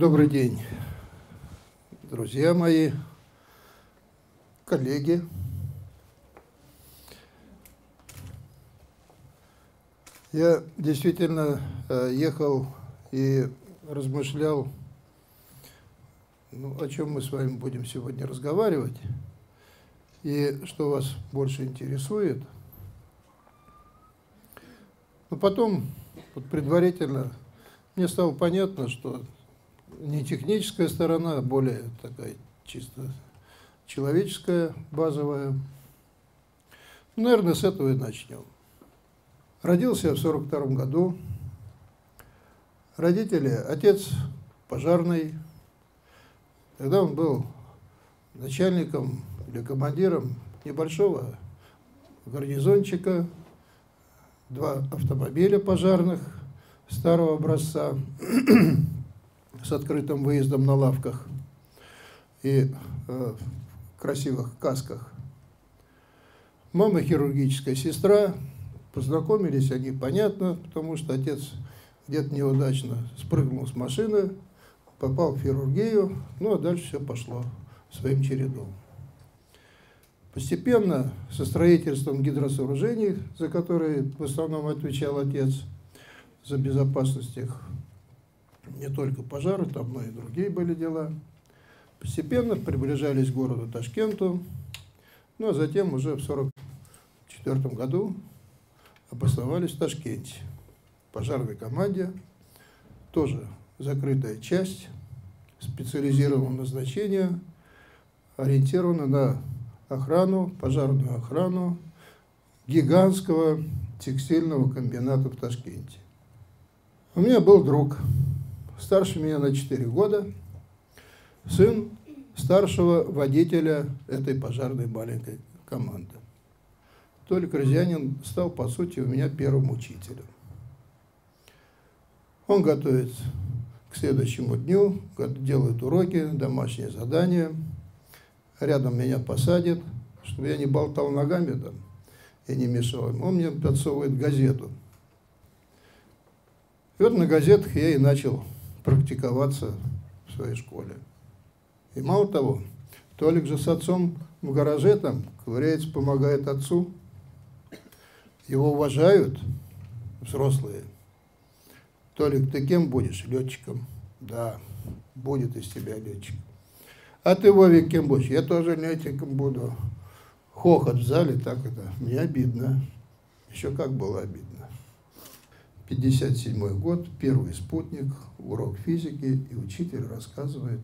Добрый день, друзья мои, коллеги. Я действительно э, ехал и размышлял, ну, о чем мы с вами будем сегодня разговаривать, и что вас больше интересует. Но потом, вот предварительно, мне стало понятно, что не техническая сторона, а более такая чисто человеческая, базовая. Ну, наверное, с этого и начнем. Родился я в 42 году. Родители, отец пожарный. Тогда он был начальником или командиром небольшого гарнизончика, два автомобиля пожарных старого образца с открытым выездом на лавках и э, красивых касках. Мама хирургическая сестра, познакомились они, понятно, потому что отец где-то неудачно спрыгнул с машины, попал в хирургию, ну а дальше все пошло своим чередом. Постепенно со строительством гидросооружений, за которые в основном отвечал отец, за безопасность их не только пожары, там, но и другие были дела. Постепенно приближались к городу Ташкенту, ну а затем уже в 1944 году обосновались в Ташкенте. Пожарной команде, тоже закрытая часть, специализированного назначения, ориентирована на охрану, пожарную охрану гигантского текстильного комбината в Ташкенте. У меня был друг, старше меня на 4 года, сын старшего водителя этой пожарной маленькой команды. Толик Розянин стал, по сути, у меня первым учителем. Он готовится к следующему дню, делает уроки, домашние задания, рядом меня посадит, чтобы я не болтал ногами там и не мешал им. Он мне подсовывает газету. И вот на газетах я и начал практиковаться в своей школе. И мало того, Толик же с отцом в гараже там ковыряется, помогает отцу. Его уважают взрослые. Толик, ты кем будешь? Летчиком. Да, будет из тебя летчик. А ты, Вовик, кем будешь? Я тоже летчиком буду. Хохот в зале, так это, мне обидно. Еще как было обидно. 57 год, первый спутник, урок физики, и учитель рассказывает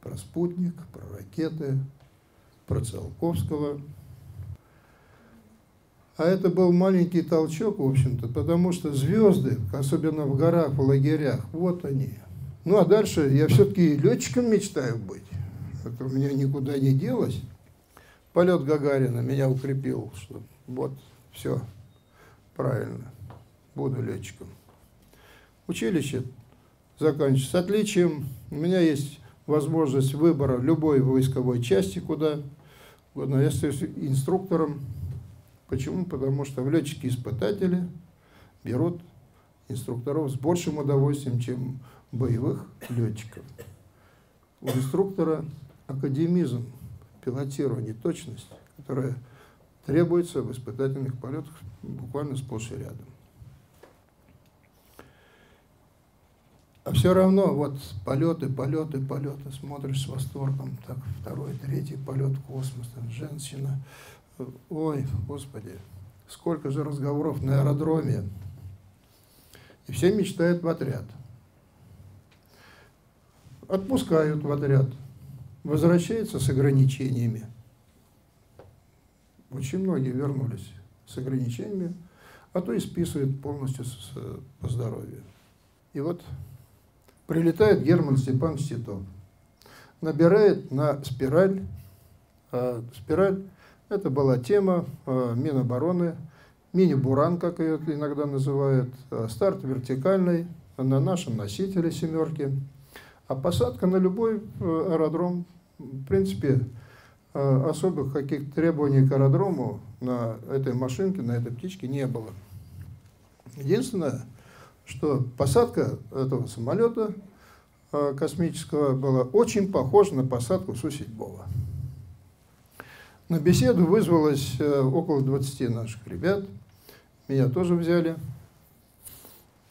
про спутник, про ракеты, про Циолковского. А это был маленький толчок, в общем-то, потому что звезды, особенно в горах, в лагерях, вот они. Ну а дальше я все-таки летчиком мечтаю быть. Это у меня никуда не делось. Полет Гагарина меня укрепил, что вот, все, правильно буду летчиком. Училище заканчиваю с отличием. У меня есть возможность выбора любой войсковой части, куда угодно. Я стою инструктором. Почему? Потому что в летчики-испытатели берут инструкторов с большим удовольствием, чем боевых летчиков. У инструктора академизм, пилотирование, точность, которая требуется в испытательных полетах буквально сплошь и рядом. А все равно вот полеты, полеты, полеты, смотришь с восторгом, так, второй, третий полет в космос, там, женщина. Ой, Господи, сколько же разговоров на аэродроме. И все мечтают в отряд. Отпускают в отряд. Возвращаются с ограничениями. Очень многие вернулись с ограничениями, а то и списывают полностью по здоровью. И вот прилетает Герман Степан Титов. Набирает на спираль. А спираль – это была тема а, Минобороны, мини-буран, как ее иногда называют, а, старт вертикальный на нашем носителе «семерки». А посадка на любой э, аэродром, в принципе, особых каких-то требований к аэродрому на этой машинке, на этой птичке не было. Единственное, что посадка этого самолета э, космического была очень похожа на посадку Су-7. На беседу вызвалось э, около 20 наших ребят. Меня тоже взяли.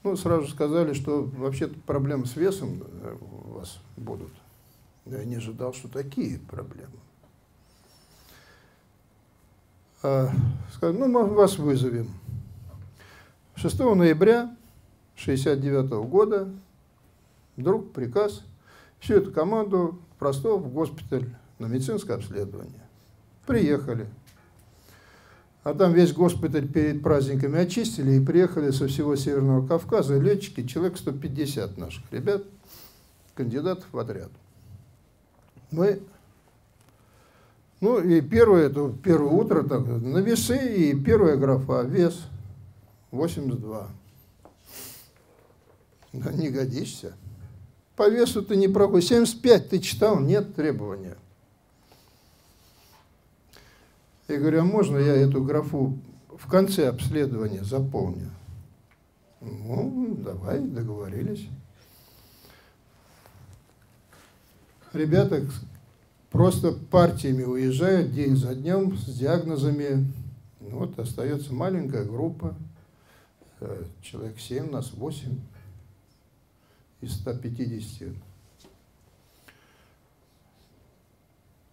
Ну, сразу сказали, что вообще-то проблемы с весом э, у вас будут. Я не ожидал, что такие проблемы. А, сказали, ну, мы вас вызовем. 6 ноября 1969 года вдруг приказ всю эту команду в в госпиталь на медицинское обследование. Приехали. А там весь госпиталь перед праздниками очистили и приехали со всего Северного Кавказа летчики, человек 150 наших ребят, кандидатов в отряд. Мы, ну и первое, это первое утро, так, на весы и первая графа, вес 82. Да не годишься. По весу ты не проходишь. 75 ты читал, нет требования. Я говорю, а можно я эту графу в конце обследования заполню? Ну, давай, договорились. Ребята просто партиями уезжают день за днем с диагнозами. Вот остается маленькая группа, э, человек 7, нас 8 из 150.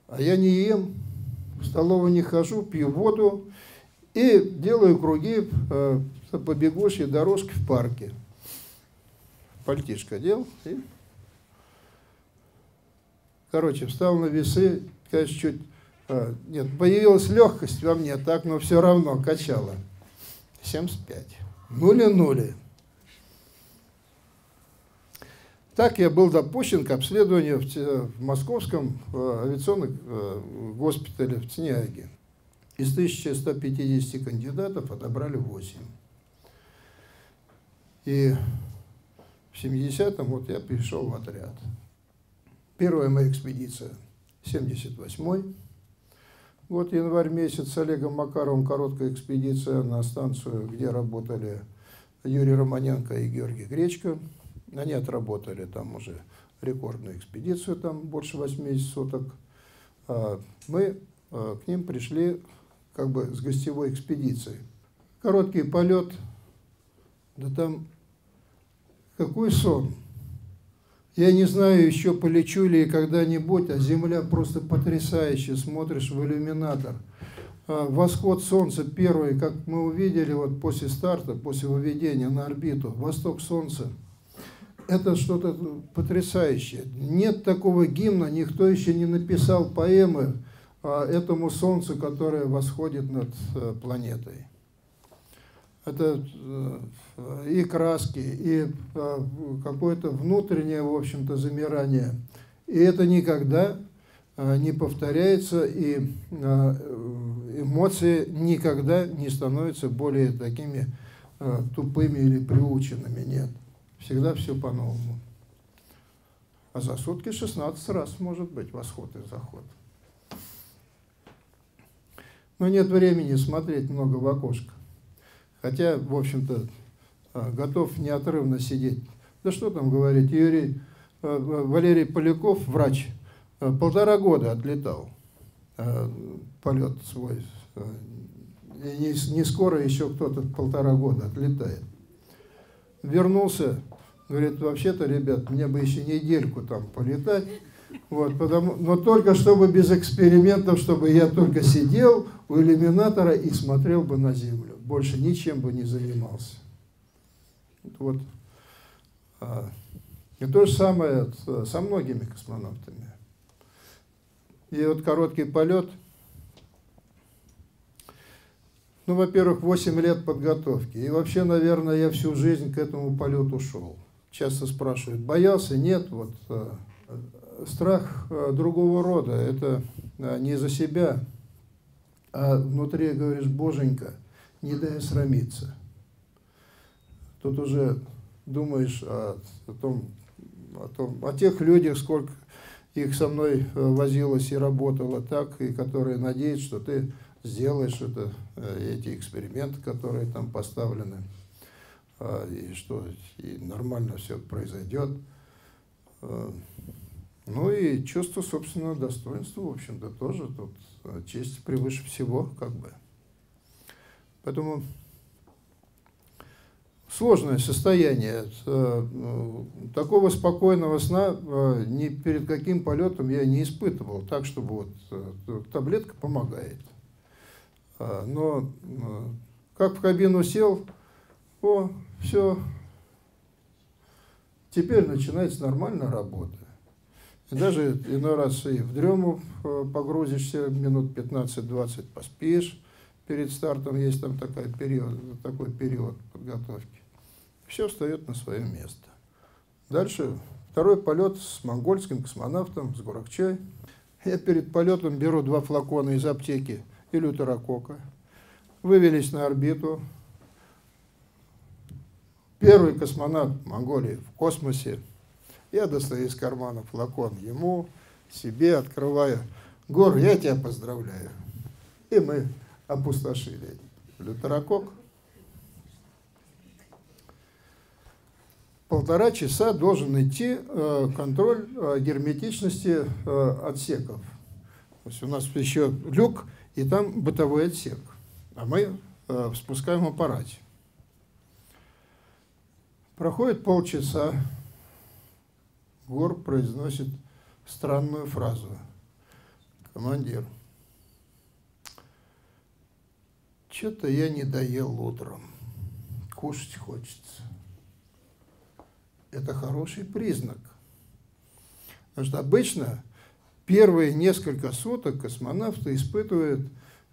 А я не ем в столовую не хожу, пью воду и делаю круги э, по бегущей дорожке в парке. Пальтишко дел и... Короче, встал на весы, конечно, чуть... А, нет, появилась легкость во мне, так, но все равно качало. 75. Нули-нули. Так я был допущен к обследованию в, Московском э, авиационном э, госпитале в Тняге. Из 1150 кандидатов отобрали 8. И в 70-м вот я пришел в отряд. Первая моя экспедиция, 78-й. Вот январь месяц с Олегом Макаровым короткая экспедиция на станцию, где работали Юрий Романенко и Георгий Гречко. Они отработали там уже рекордную экспедицию, там больше 80 суток. А мы а, к ним пришли как бы с гостевой экспедицией. Короткий полет, да там какой сон. Я не знаю, еще полечу ли когда-нибудь, а Земля просто потрясающая. Смотришь в иллюминатор. А, восход Солнца первый, как мы увидели вот после старта, после выведения на орбиту, восток Солнца – это что-то потрясающее. Нет такого гимна, никто еще не написал поэмы этому солнцу, которое восходит над э, планетой. Это э, и краски, и э, какое-то внутреннее, в общем-то, замирание. И это никогда не повторяется, и эмоции никогда не становятся более такими тупыми или приученными. Нет. Всегда все по-новому. А за сутки 16 раз может быть восход и заход. Но нет времени смотреть много в окошко. Хотя, в общем-то, а, готов неотрывно сидеть. Да что там говорить, Юрий, а, Валерий Поляков, врач, а, полтора года отлетал полет свой. И не, не скоро еще кто-то полтора года отлетает вернулся, говорит, вообще-то, ребят, мне бы еще недельку там полетать, вот, потому, но только чтобы без экспериментов, чтобы я только сидел у иллюминатора и смотрел бы на Землю, больше ничем бы не занимался. Вот. А, и то же самое со многими космонавтами. И вот короткий полет – ну, во-первых, 8 лет подготовки. И вообще, наверное, я всю жизнь к этому полету шел. Часто спрашивают, боялся? Нет, вот э, страх э, другого рода. Это э, не за себя, а внутри говоришь, боженька, не дай срамиться. Тут уже думаешь о, о том, о том, о тех людях, сколько их со мной возилось и работало так, и которые надеются, что ты сделаешь это, э, эти эксперименты, которые там поставлены, а, и что и нормально все произойдет. Э, ну и чувство собственного достоинства, в общем-то, тоже тут э, честь превыше всего, как бы. Поэтому сложное состояние. Такого спокойного сна ни перед каким полетом я не испытывал, так, чтобы вот таблетка помогает. Но как в кабину сел, о, все, теперь начинается нормальная работа. И даже иной раз и в дрему э, погрузишься, минут 15-20 поспишь, перед стартом есть там такой период, такой период подготовки. Все встает на свое место. Дальше второй полет с монгольским космонавтом, с Гуракчай. Я перед полетом беру два флакона из аптеки и лютерокока. Вывелись на орбиту, Первый космонавт Монголии в космосе. Я достаю из кармана флакон ему, себе открываю. Гор, я тебя поздравляю. И мы опустошили лютерокок. Полтора часа должен идти э, контроль э, герметичности э, отсеков. То есть у нас еще люк и там бытовой отсек. А мы в спускаемом аппарате. Проходит полчаса, Гор произносит странную фразу. Командир, что-то я не доел утром, кушать хочется. Это хороший признак. Потому что обычно первые несколько суток космонавты испытывают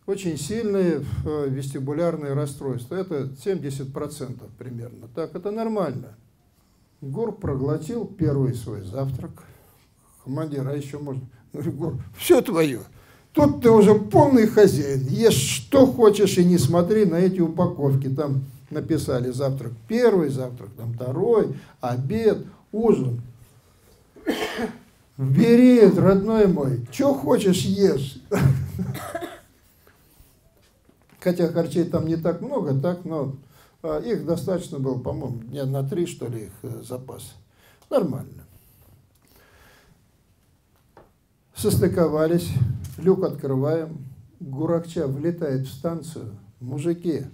очень сильные э, вестибулярные расстройства. Это 70% примерно. Так, это нормально. Гор проглотил первый свой завтрак. Командир, а еще можно? Говорю, Гор, все твое. Тут ты уже полный хозяин. Ешь что хочешь и не смотри на эти упаковки. Там написали завтрак первый, завтрак там второй, обед, ужин. Бери, родной мой, что хочешь ешь. Хотя харчей там не так много, так, но а, их достаточно было, по-моему, дня на три, что ли, их э, запас. Нормально. Состыковались, люк открываем, Гуракча влетает в станцию. Мужики,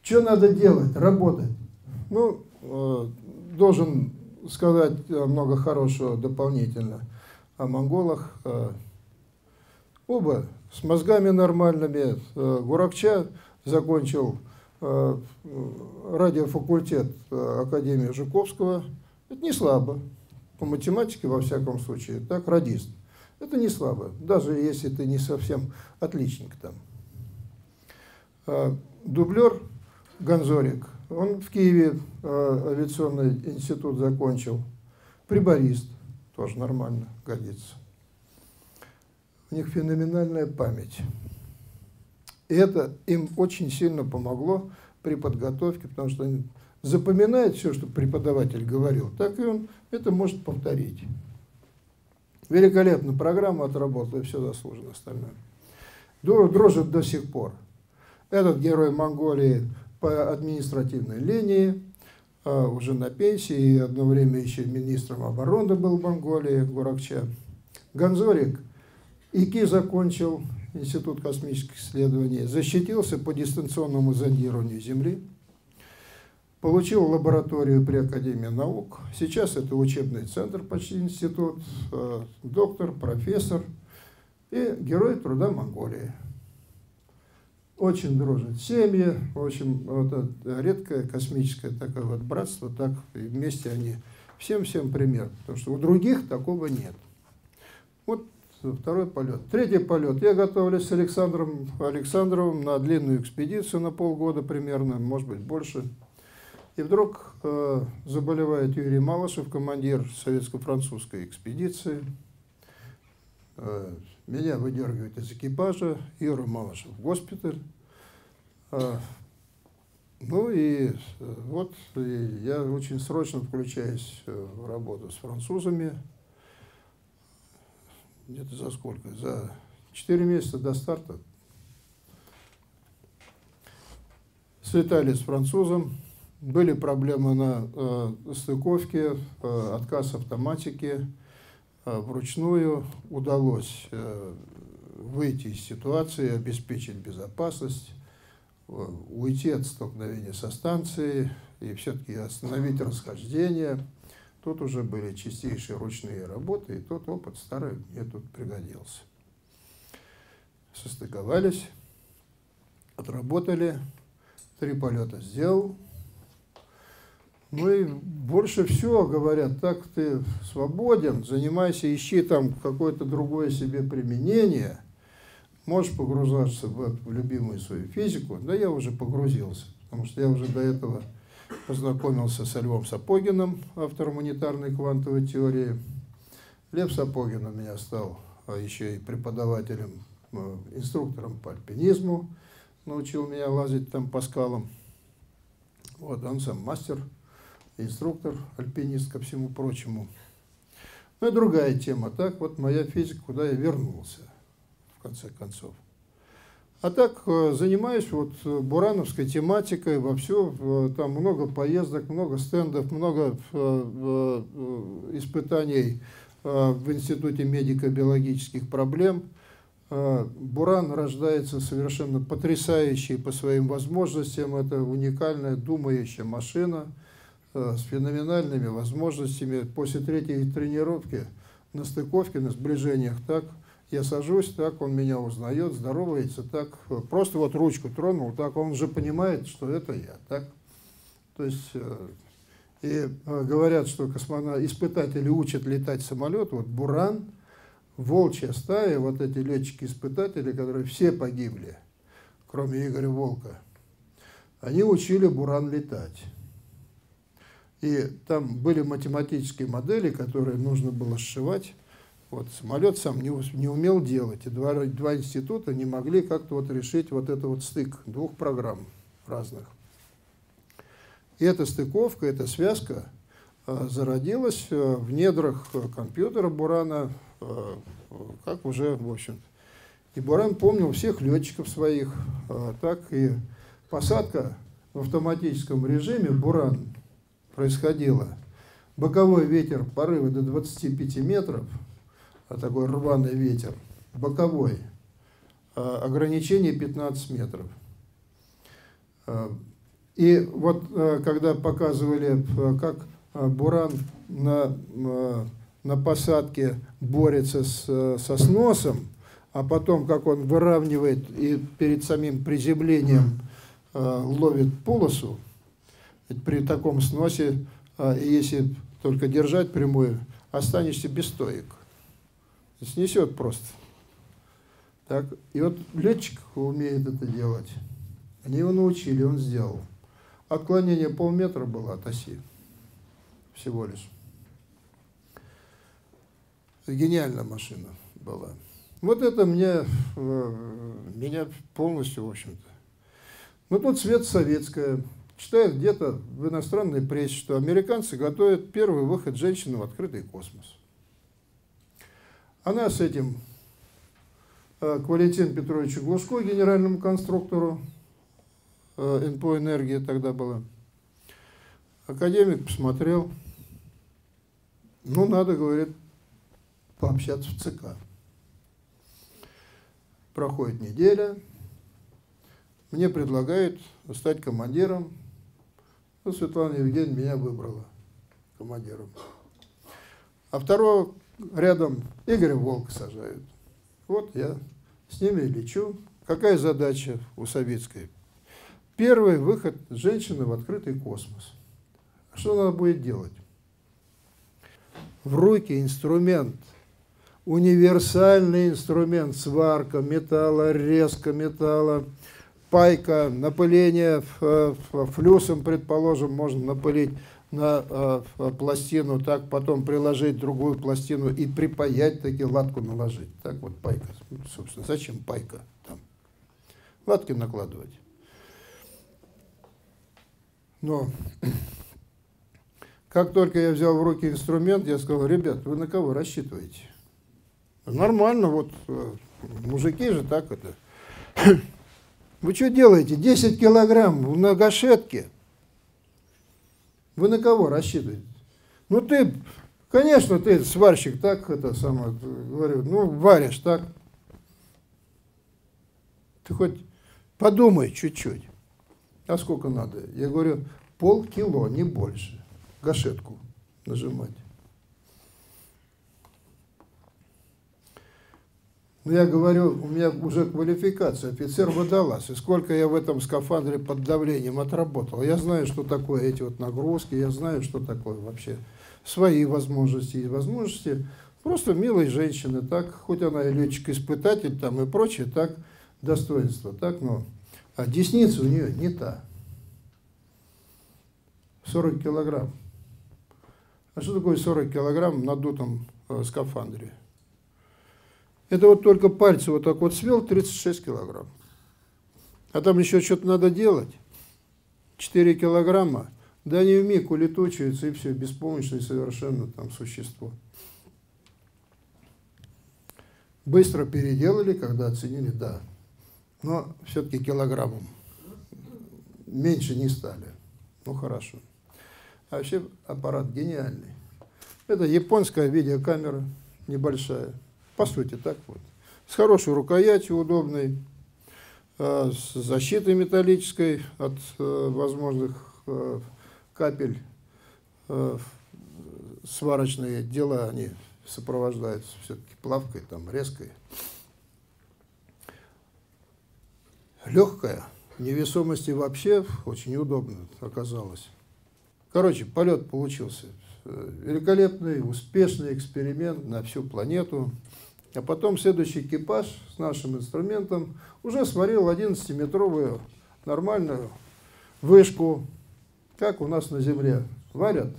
что надо делать? Работать. Ну, э, должен сказать э, много хорошего дополнительно о монголах. Оба с мозгами нормальными. Э, Гуракча закончил э, радиофакультет э, Академии Жуковского. Это не слабо. По математике, во всяком случае, так, радист. Это не слабо, даже если ты не совсем отличник там. Дублер Гонзорик, он в Киеве авиационный институт закончил. Приборист, тоже нормально, годится у них феноменальная память. И это им очень сильно помогло при подготовке, потому что они запоминают все, что преподаватель говорил, так и он это может повторить. Великолепно программа отработала, все заслуженно остальное. Дружит до сих пор. Этот герой Монголии по административной линии, а, уже на пенсии, и одно время еще министром обороны был в Монголии, Гуракча. Гонзорик ИКИ закончил Институт космических исследований, защитился по дистанционному зондированию Земли, получил лабораторию при Академии наук. Сейчас это учебный центр, почти институт, э, доктор, профессор и герой труда Монголии. Очень дружат семьи, в общем, вот редкое космическое такое вот братство, так вместе они всем-всем пример, потому что у других такого нет. Вот второй полет. Третий полет. Я готовлюсь с Александром Александровым на длинную экспедицию на полгода примерно, может быть больше. И вдруг э, заболевает Юрий Малышев, командир советско-французской экспедиции. Э, меня выдергивают из экипажа, Юра Малышев в госпиталь. Э, ну и вот и я очень срочно включаюсь э, в работу с французами где-то за сколько? За 4 месяца до старта слетали с французом, были проблемы на э, стыковке, э, отказ автоматики. Э, вручную удалось э, выйти из ситуации, обеспечить безопасность, э, уйти от столкновения со станцией и все-таки остановить расхождение. Тут уже были чистейшие ручные работы, и тот опыт старый мне тут пригодился. Состыковались, отработали, три полета сделал. Ну и больше всего говорят, так ты свободен, занимайся, ищи там какое-то другое себе применение, можешь погружаться в, в любимую свою физику. Да я уже погрузился, потому что я уже до этого познакомился с Львом Сапогиным, автором унитарной квантовой теории. Лев Сапогин у меня стал а еще и преподавателем, э, инструктором по альпинизму, научил меня лазить там по скалам. Вот он сам мастер, инструктор, альпинист ко всему прочему. Ну и другая тема. Так вот моя физика, куда я вернулся, в конце концов. А так э, занимаюсь вот э, бурановской тематикой во все, там много поездок, много стендов, много э, испытаний в Институте медико-биологических проблем – Буран рождается совершенно потрясающей по своим возможностям. Это уникальная думающая машина с феноменальными возможностями. После третьей тренировки на стыковке, на сближениях, так я сажусь, так он меня узнает, здоровается, так просто вот ручку тронул, так он уже понимает, что это я, так. То есть э, и э, говорят, что космонавты, испытатели учат летать самолет, вот Буран – волчья стая, вот эти летчики-испытатели, которые все погибли, кроме Игоря Волка, они учили Буран летать. И там были математические модели, которые нужно было сшивать. Вот самолет сам не, не умел делать. И два, два института не могли как-то вот решить вот это вот стык двух программ разных. И эта стыковка, эта связка э, зародилась э, в недрах компьютера Бурана Э, как уже, в общем И Буран помнил всех летчиков своих, э, так и посадка в автоматическом режиме Буран происходила. Боковой ветер, порывы до 25 метров, а такой рваный ветер, боковой, э, ограничение 15 метров. И вот когда показывали, как Буран на на посадке борется с, со сносом, а потом, как он выравнивает и перед самим приземлением ловит полосу, при таком сносе, э, если только держать прямую, останешься без стоек. Снесет просто. Так, и вот летчик умеет это делать. Они его научили, он сделал. Отклонение полметра было от оси всего лишь. Гениальная машина была. Вот это мне, э, меня полностью, в общем-то. Но тут свет советская. Читает где-то в иностранной прессе, что американцы готовят первый выход женщины в открытый космос. Она с этим э, к Валентину Петровичу Глушко, генеральному конструктору э, НПО «Энергия» тогда была. Академик посмотрел. Ну, надо, говорит, пообщаться в ЦК. Проходит неделя, мне предлагают стать командиром. Ну, Светлана Евгеньевна меня выбрала командиром. А второго рядом Игоря Волка сажают. Вот я с ними лечу. Какая задача у Советской? Первый выход женщины в открытый космос. Что надо будет делать? В руки инструмент – универсальный инструмент, сварка металла, резка металла, пайка, напыление флюсом, предположим, можно напылить на э, пластину, так потом приложить другую пластину и припаять, таки латку наложить. Так вот пайка, собственно, зачем пайка там? Латки накладывать. Но как только я взял в руки инструмент, я сказал, ребят, вы на кого рассчитываете? Нормально, вот э, мужики же так это. Вы что делаете? 10 килограмм в многошетке. Вы на кого рассчитываете? Ну ты, конечно, ты сварщик, так это самое, говорю, ну варишь, так. Ты хоть подумай чуть-чуть. А сколько надо? Я говорю, полкило, не больше. Гашетку нажимать. Ну, я говорю, у меня уже квалификация, офицер водолаз. И сколько я в этом скафандре под давлением отработал. Я знаю, что такое эти вот нагрузки, я знаю, что такое вообще свои возможности и возможности. Просто милой женщины, так, хоть она и летчик-испытатель там и прочее, так, достоинство, так, но а десница у нее не та. 40 килограмм. А что такое 40 килограмм в надутом э, скафандре? Это вот только пальцы вот так вот свел, 36 килограмм. А там еще что-то надо делать. 4 килограмма. Да они вмиг улетучиваются, и все, беспомощное совершенно там существо. Быстро переделали, когда оценили, да. Но все-таки килограммом меньше не стали. Ну, хорошо. А вообще аппарат гениальный. Это японская видеокамера небольшая. По сути, так вот. С хорошей рукоятью, удобной, э, с защитой металлической от э, возможных э, капель. Сварочные дела, они сопровождаются все-таки плавкой, там, резкой. Легкая, невесомости вообще очень удобно оказалось. Короче, полет получился великолепный, успешный эксперимент на всю планету. А потом следующий экипаж с нашим инструментом уже сварил 11-метровую нормальную вышку, как у нас на Земле варят.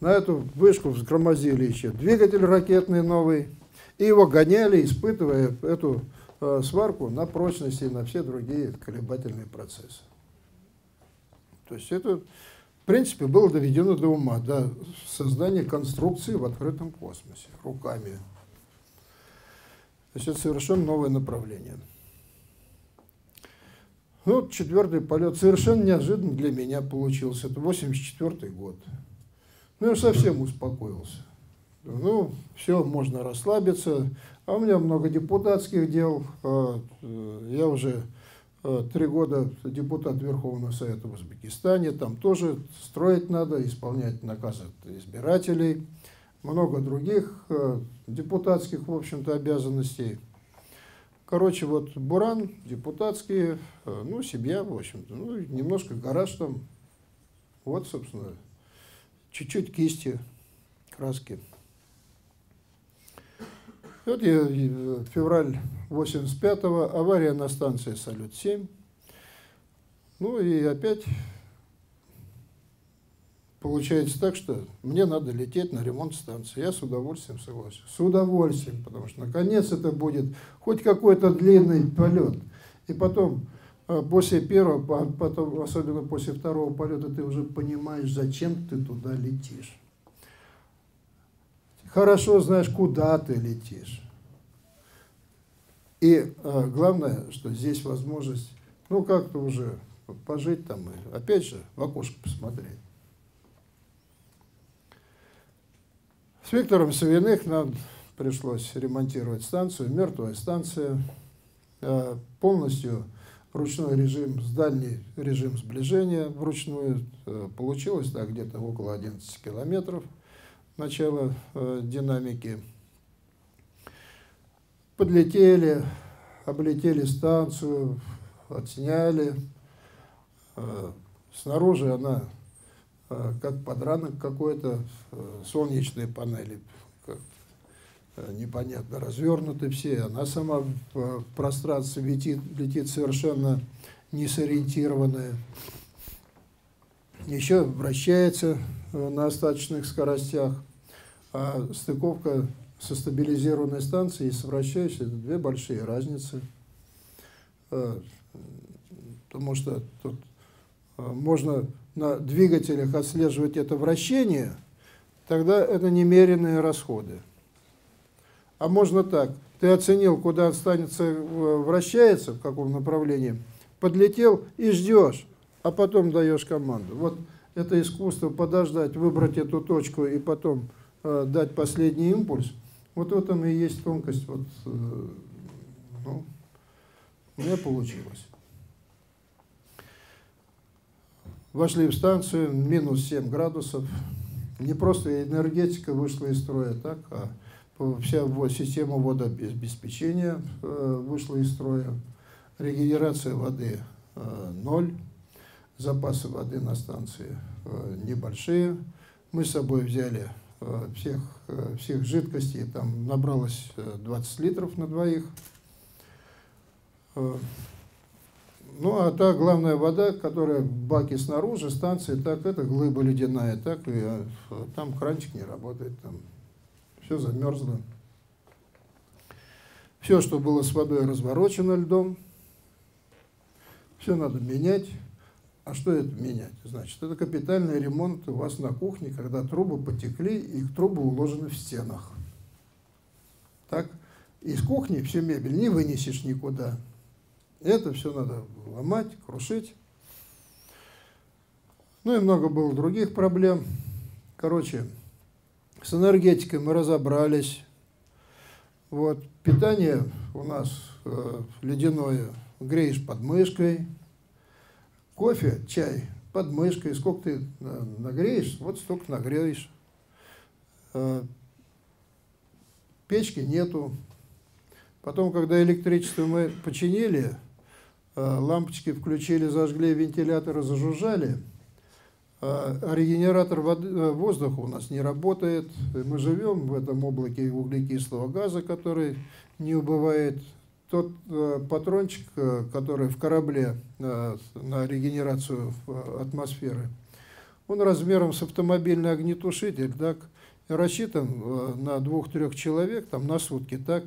На эту вышку взгромозили еще двигатель ракетный новый, и его гоняли, испытывая эту э, сварку на прочность и на все другие колебательные процессы. То есть это, в принципе, было доведено до ума, до создания конструкции в открытом космосе руками то это совершенно новое направление. Ну, четвертый полет совершенно неожиданно для меня получился. Это 84 год. Ну, я совсем успокоился. Ну, все, можно расслабиться. А у меня много депутатских дел. А, э, я уже э, три года депутат Верховного Совета в Узбекистане. Там тоже строить надо, исполнять наказы избирателей много других э, депутатских, в общем-то, обязанностей. Короче, вот Буран, депутатские, э, ну, семья, в общем-то, ну, немножко гараж там. Вот, собственно, чуть-чуть кисти, краски. Вот я, февраль 85-го, авария на станции «Салют-7». Ну и опять Получается так, что мне надо лететь на ремонт станции. Я с удовольствием согласен. С удовольствием, потому что наконец это будет хоть какой-то длинный полет. И потом, э, после первого, потом, особенно после второго полета, ты уже понимаешь, зачем ты туда летишь. Хорошо знаешь, куда ты летишь. И э, главное, что здесь возможность, ну, как-то уже пожить там и, опять же, в окошко посмотреть. Виктором Савиных нам пришлось ремонтировать станцию, мертвая станция, э, полностью ручной режим, с дальний режим сближения вручную. Э, получилось так где-то около 11 километров начала э, динамики. Подлетели, облетели станцию, отсняли. Снаружи она как подранок какой-то, э, солнечные панели как э, непонятно развернуты все, она сама в пространстве летит, летит совершенно не сориентированная. Еще вращается на остаточных скоростях, а стыковка со стабилизированной станцией и с вращающей – это две большие разницы. Потому что тут можно на двигателях отслеживать это вращение, тогда это немеренные расходы. А можно так, ты оценил, куда станется вращается, в каком направлении, подлетел и ждешь, а потом даешь команду. Вот это искусство подождать, выбрать эту точку и потом э, дать последний импульс. Вот в этом и есть тонкость. Вот, э, ну, у меня получилось. Вошли в станцию, минус 7 градусов. Не просто энергетика вышла из строя, так, а вся система водообеспечения э, вышла из строя. Регенерация воды э, ноль, запасы воды на станции э, небольшие. Мы с собой взяли всех, всех жидкостей, там набралось 20 литров на двоих. Ну, а та главная вода, которая в баке снаружи станции, так это глыба ледяная, так и а, там кранчик не работает, там все замерзло. Все, что было с водой, разворочено льдом. Все надо менять. А что это менять? Значит, это капитальный ремонт у вас на кухне, когда трубы потекли, и трубы уложены в стенах. Так? Из кухни всю мебель не вынесешь никуда. Это все надо ломать, крушить. Ну и много было других проблем. Короче, с энергетикой мы разобрались. Вот, питание у нас э, ледяное, греешь под мышкой. Кофе, чай под мышкой. Сколько ты нагреешь, вот столько нагреешь. Э, печки нету. Потом, когда электричество мы починили, э, лампочки включили, зажгли, вентиляторы зажужжали – а, а регенератор э, воздуха у нас не работает. Мы живем в этом облаке углекислого газа, который не убывает. Тот э, патрончик, э, который в корабле на регенерацию атмосферы, он размером с автомобильный огнетушитель, так, рассчитан на двух-трех человек, там, на сутки, так.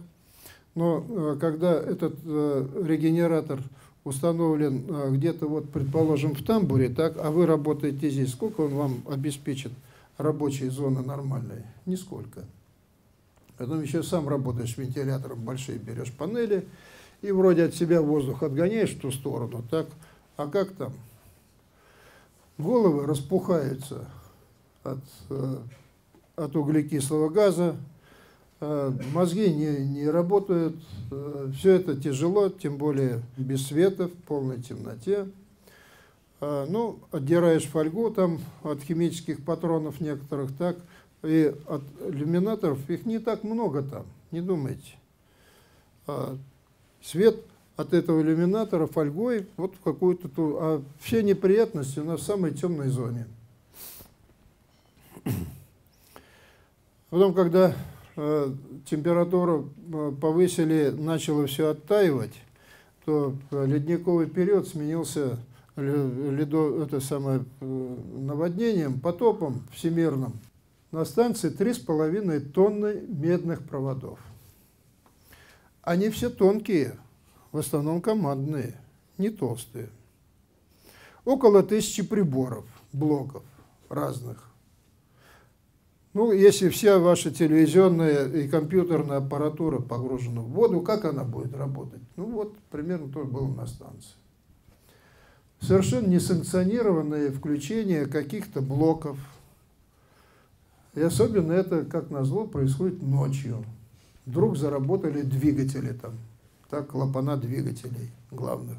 Но когда этот регенератор установлен а, где-то, вот, предположим, в тамбуре, так, а вы работаете здесь, сколько он вам обеспечит рабочей зоны нормальной? Нисколько. Потом еще сам работаешь вентилятором, большие берешь панели, и вроде от себя воздух отгоняешь в ту сторону, так, а как там? Головы распухаются от, э, от углекислого газа, Э, мозги не, не работают, э, все это тяжело, тем более без света, в полной темноте. Э, ну, отдираешь фольгу там от химических патронов некоторых, так, и от иллюминаторов, их не так много там, не думайте. Свет от этого иллюминатора фольгой вот в какую-то... А все неприятности у нас в самой темной зоне. Потом, когда Э, температуру э, повысили, начало все оттаивать, то ледниковый период сменился ледо, это самое, э, наводнением, потопом всемирным. На станции 3,5 тонны медных проводов. Они все тонкие, в основном командные, не толстые. Около тысячи приборов, блоков разных. Ну, если вся ваша телевизионная и компьютерная аппаратура погружена в воду, как она будет работать? Ну вот, примерно то было на станции. Совершенно несанкционированное включение каких-то блоков. И особенно это, как назло, происходит ночью. Вдруг заработали двигатели там, так, клапана двигателей главных.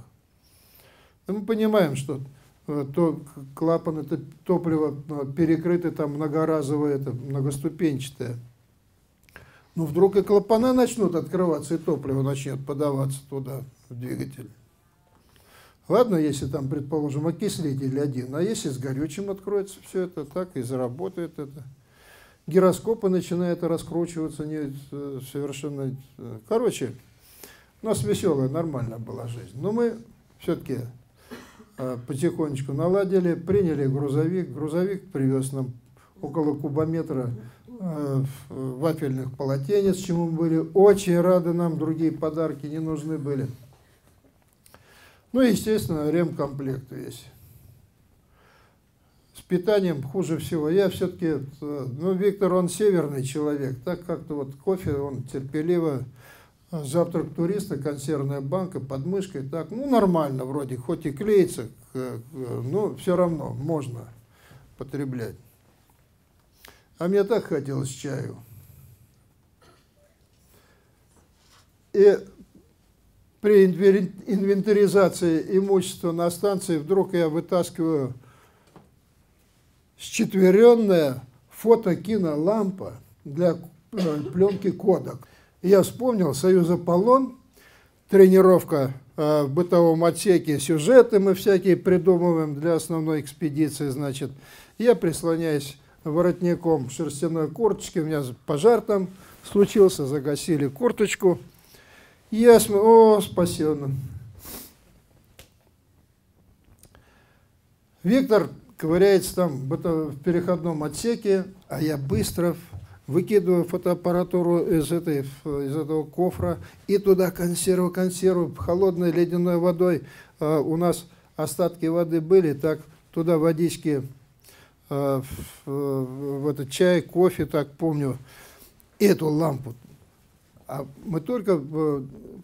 И мы понимаем, что то клапан это топливо э, перекрыты там многоразовое, это многоступенчатое. Но ну, вдруг и клапана начнут открываться, и топливо начнет подаваться туда, в двигатель. Ладно, если там, предположим, окислитель один, а если с горючим откроется все это, так и заработает это. Гироскопы начинают раскручиваться не, э, совершенно... Короче, у нас веселая, нормальная была жизнь. Но мы все-таки Э, потихонечку наладили, приняли грузовик. Грузовик привез нам около кубометра э, вафельных полотенец, чему мы были очень рады нам, другие подарки не нужны были. Ну и, естественно, ремкомплект весь. С питанием хуже всего. Я все-таки, э, ну, Виктор, он северный человек, так как-то вот кофе он терпеливо завтрак туриста, консервная банка, под мышкой, так, ну, нормально вроде, хоть и клеится, но все равно можно. потреблять. А мне так хотелось чаю. И при инвентаризации имущества на станции вдруг я вытаскиваю счетверенная фотокинолампа для э, пленки кодек. Я вспомнил «Союз Аполлон», тренировка э, в бытовом отсеке, сюжеты мы всякие придумываем для основной экспедиции, значит. Я прислоняюсь воротником шерстяной курточки, у меня пожар там случился, загасили курточку. Я смотрю, о, спасенно. Виктор ковыряется там в переходном отсеке, а я быстро выкидываю фотоаппаратуру из, этой, из этого кофра и туда консерву, консерву холодной ледяной водой. А, у нас остатки воды были, так туда водички, а, в, в этот чай, кофе, так помню, эту лампу. А мы только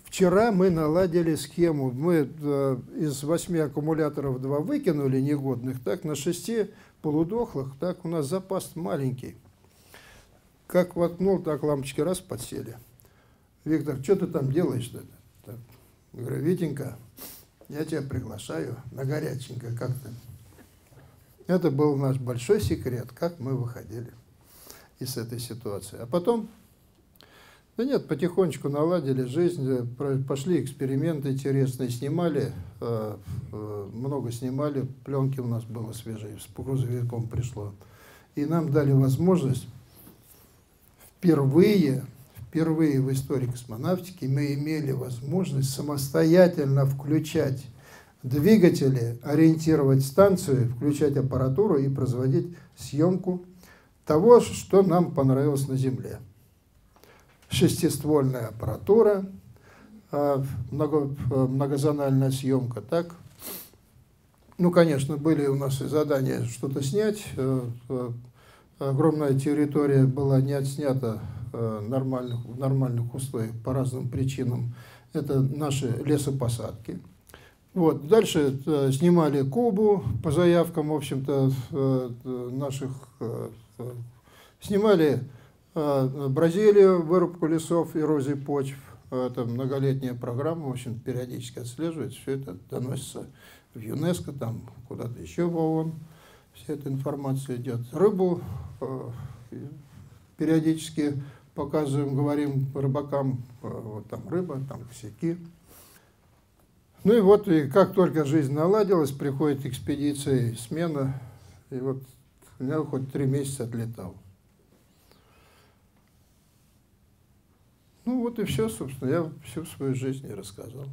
вчера мы наладили схему. Мы э, из восьми аккумуляторов два выкинули негодных, так на шести полудохлых, так у нас запас маленький. Как воткнул, так лампочки раз подсели. Виктор, что ты там делаешь-то? Так. Говорю, Витенька, я тебя приглашаю на горяченько как-то. Это был наш большой секрет, как мы выходили из этой ситуации. А потом, да нет, потихонечку наладили жизнь, пошли эксперименты интересные, снимали, э, э, много снимали, пленки у нас было свежие, с грузовиком пришло. И нам дали возможность впервые, впервые в истории космонавтики мы имели возможность самостоятельно включать двигатели, ориентировать станцию, включать аппаратуру и производить съемку того, что нам понравилось на Земле. Шестиствольная аппаратура, а, много, многозональная съемка, так? Ну, конечно, были у нас и задания что-то снять, э, огромная территория была не отснята э, нормальных, в нормальных условиях по разным причинам. Это наши лесопосадки. Вот. Дальше э, снимали Кубу по заявкам, в общем-то, э, наших. Снимали Бразилию, вырубку лесов, эрозии почв. Это многолетняя программа, в общем, периодически отслеживается. Все это доносится в ЮНЕСКО, там куда-то еще в ООН вся эта информация идет. Рыбу э, периодически показываем, говорим рыбакам, э, вот там рыба, там косяки. Ну и вот, и как только жизнь наладилась, приходит экспедиция, смена, и вот я хоть три месяца отлетал. Ну вот и все, собственно, я всю свою жизнь и рассказал.